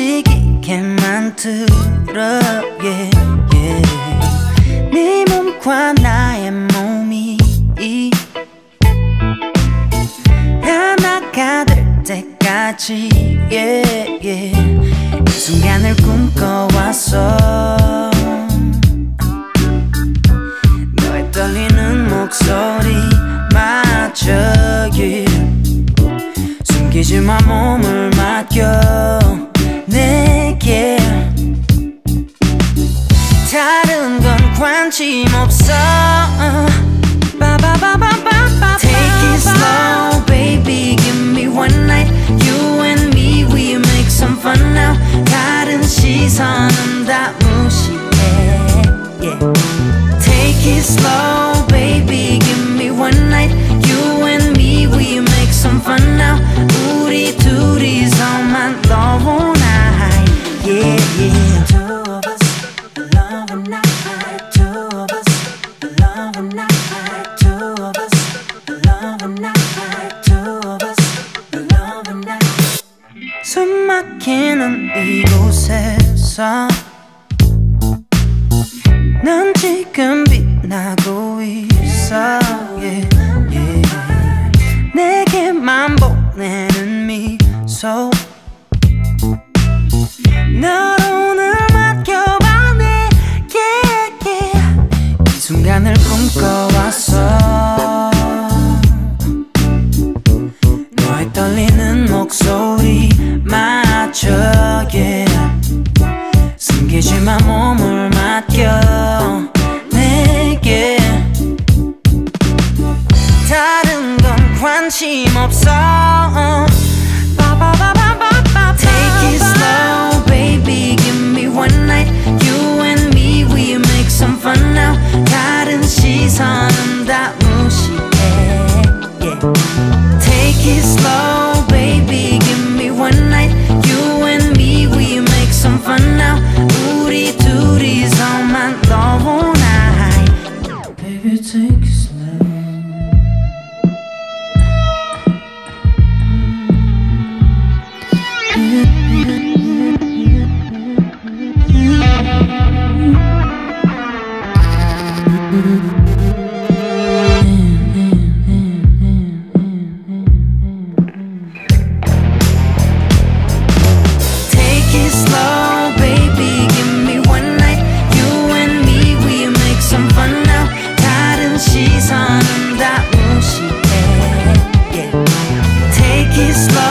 움직이게 만들어 yeah, yeah. 네 몸과 나의 몸이 하나가 될 때까지 yeah, yeah. 이 순간을 꿈꿔왔어 너의 떨리는 목소리마저 yeah. 숨기지 마 몸을 맡겨 다른 건 관심 없어 빠바바바바바 Take it slow baby give me one night You and me we make some fun now 다른 시선은 다 무시해 yeah. Take it slow 숨 막히는 이곳에서 넌 지금 빛나고 마 몸을 맡겨. 내게 다른 건 관심 없어 Islam.